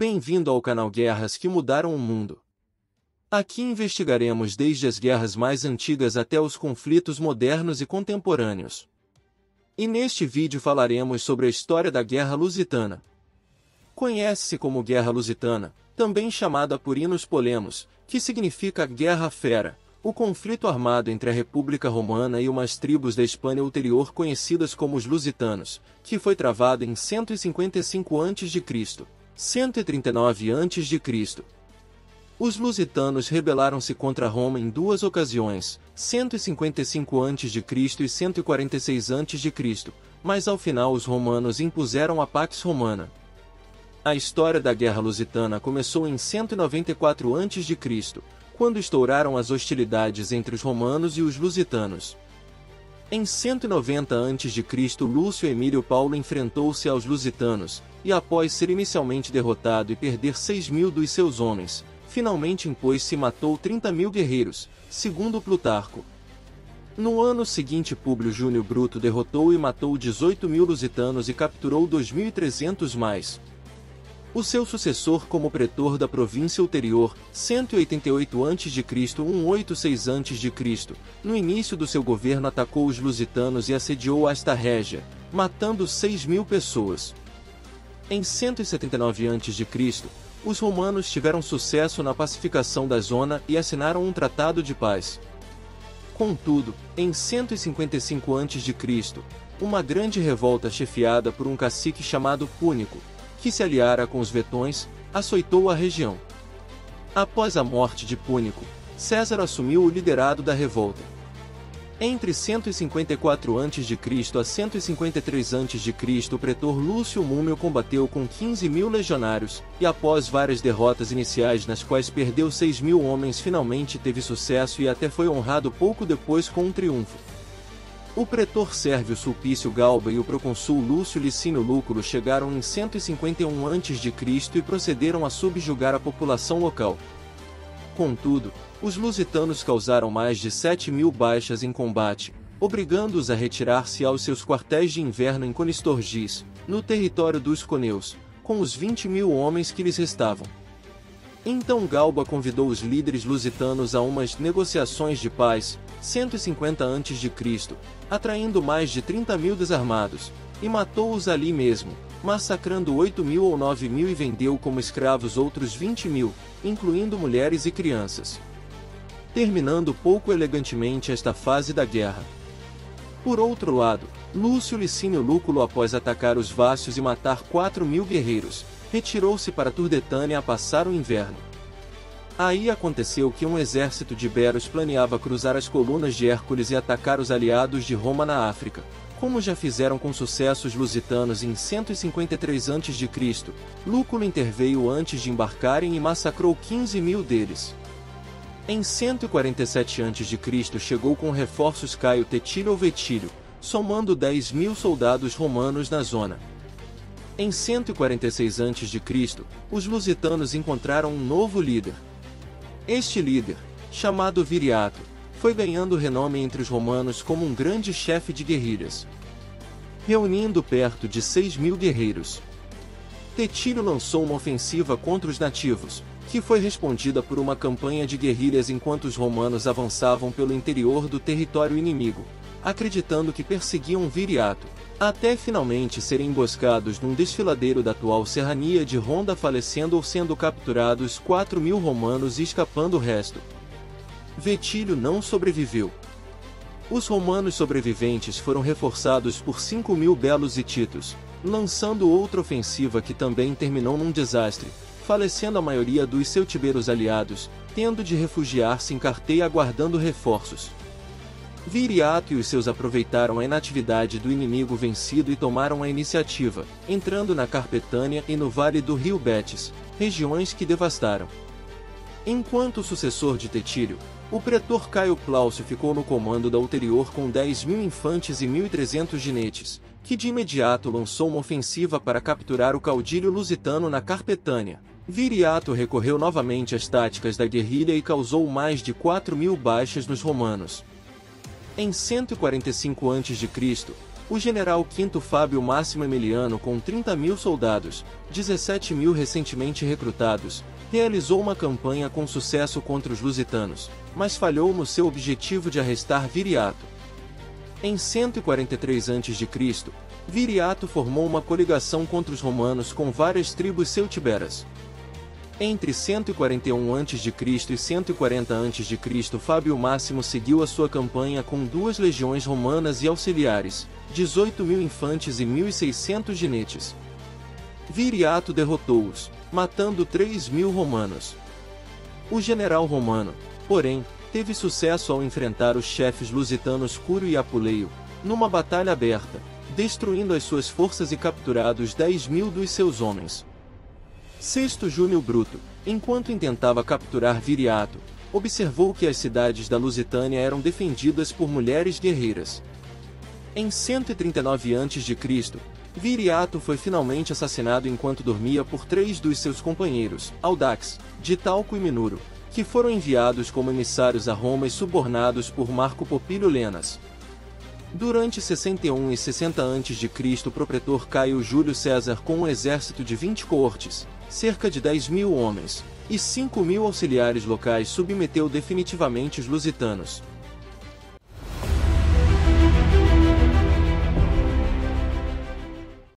Bem-vindo ao canal Guerras que Mudaram o Mundo. Aqui investigaremos desde as guerras mais antigas até os conflitos modernos e contemporâneos. E neste vídeo falaremos sobre a história da Guerra Lusitana. Conhece-se como Guerra Lusitana, também chamada por Inos Polemos, que significa Guerra Fera, o conflito armado entre a República Romana e umas tribos da Espanha ulterior conhecidas como os Lusitanos, que foi travado em 155 a.C., 139 a.C., os lusitanos rebelaram-se contra Roma em duas ocasiões, 155 a.C. e 146 a.C., mas ao final os romanos impuseram a Pax Romana. A história da Guerra Lusitana começou em 194 a.C., quando estouraram as hostilidades entre os romanos e os lusitanos. Em 190 a.C., Lúcio Emílio Paulo enfrentou-se aos lusitanos, e após ser inicialmente derrotado e perder 6 mil dos seus homens, finalmente impôs-se e matou 30 mil guerreiros, segundo Plutarco. No ano seguinte Públio Júnior Bruto derrotou e matou 18 mil lusitanos e capturou 2.300 mais. O seu sucessor como pretor da província ulterior, 188 a.C. 186 a.C., no início do seu governo atacou os lusitanos e assediou Asta Régia, matando 6 mil pessoas. Em 179 a.C., os romanos tiveram sucesso na pacificação da zona e assinaram um tratado de paz. Contudo, em 155 a.C., uma grande revolta chefiada por um cacique chamado Púnico, que se aliara com os vetões, açoitou a região. Após a morte de Púnico, César assumiu o liderado da revolta. Entre 154 a.C. a 153 a.C. o pretor Lúcio Múmio combateu com 15 mil legionários, e após várias derrotas iniciais nas quais perdeu 6 mil homens finalmente teve sucesso e até foi honrado pouco depois com um triunfo. O pretor Sérvio Sulpício Galba e o proconsul Lúcio Licínio Lúculo chegaram em 151 a.C. e procederam a subjugar a população local. Contudo, os lusitanos causaram mais de 7 mil baixas em combate, obrigando-os a retirar-se aos seus quartéis de inverno em Conistorgis, no território dos Coneus, com os 20 mil homens que lhes restavam. Então Galba convidou os líderes lusitanos a umas negociações de paz, 150 a.C., atraindo mais de 30 mil desarmados, e matou-os ali mesmo, massacrando 8 mil ou 9 mil e vendeu como escravos outros 20 mil, incluindo mulheres e crianças terminando pouco elegantemente esta fase da guerra. Por outro lado, Lúcio Licínio Lúculo após atacar os Vácios e matar 4 mil guerreiros, retirou-se para Turdetânia a passar o inverno. Aí aconteceu que um exército de Beros planeava cruzar as colunas de Hércules e atacar os aliados de Roma na África, como já fizeram com sucesso os lusitanos em 153 a.C., Lúculo interveio antes de embarcarem e massacrou 15 mil deles. Em 147 a.C. chegou com reforços Caio Tetílio ou Vetílio, somando 10 mil soldados romanos na zona. Em 146 a.C., os lusitanos encontraram um novo líder. Este líder, chamado Viriato, foi ganhando renome entre os romanos como um grande chefe de guerrilhas. Reunindo perto de 6 mil guerreiros, Tetílio lançou uma ofensiva contra os nativos, que foi respondida por uma campanha de guerrilhas enquanto os romanos avançavam pelo interior do território inimigo, acreditando que perseguiam Viriato, até finalmente serem emboscados num desfiladeiro da atual serrania de Ronda falecendo ou sendo capturados 4 mil romanos e escapando o resto. Vetílio não sobreviveu. Os romanos sobreviventes foram reforçados por 5 mil belos e titos, lançando outra ofensiva que também terminou num desastre, falecendo a maioria dos celtiberos aliados, tendo de refugiar-se em Carteia aguardando reforços. Viriato e os seus aproveitaram a inatividade do inimigo vencido e tomaram a iniciativa, entrando na Carpetânia e no vale do rio Betis, regiões que devastaram. Enquanto sucessor de Tetílio, o pretor Caio Plaucio ficou no comando da ulterior com 10 mil infantes e 1.300 ginetes, que de imediato lançou uma ofensiva para capturar o caudilho lusitano na Carpetânia. Viriato recorreu novamente às táticas da guerrilha e causou mais de 4 mil baixas nos romanos. Em 145 a.C., O general Quinto Fábio Máximo Emiliano, com 30 mil soldados, 17 mil recentemente recrutados, realizou uma campanha com sucesso contra os lusitanos, mas falhou no seu objetivo de arrestar Viriato. Em 143 a.C., Viriato formou uma coligação contra os romanos com várias tribos celtiberas. Entre 141 a.C. e 140 a.C., Fábio Máximo seguiu a sua campanha com duas legiões romanas e auxiliares, 18 mil infantes e 1.600 ginetes. Viriato derrotou-os, matando 3 mil romanos. O general romano, porém, teve sucesso ao enfrentar os chefes lusitanos Cúrio e Apuleio, numa batalha aberta, destruindo as suas forças e capturados 10 mil dos seus homens. Sexto Júnior Bruto, enquanto intentava capturar Viriato, observou que as cidades da Lusitânia eram defendidas por mulheres guerreiras. Em 139 a.C., Viriato foi finalmente assassinado enquanto dormia por três dos seus companheiros, Audax, Ditalco e Minuro, que foram enviados como emissários a Roma e subornados por Marco Popílio Lenas. Durante 61 e 60 a.C., o propretor Caio Júlio César com um exército de 20 coortes, cerca de 10 mil homens, e 5 mil auxiliares locais submeteu definitivamente os lusitanos,